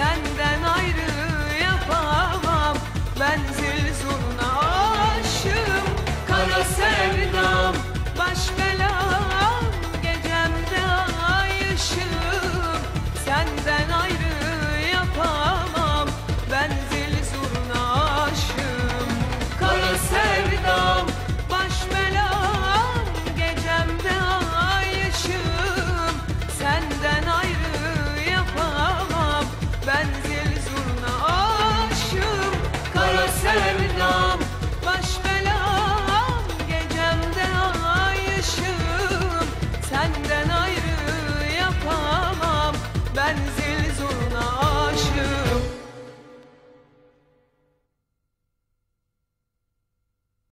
Senden ayrı yapamam. Ben zil zilzuruna aşığım. Kara sevdam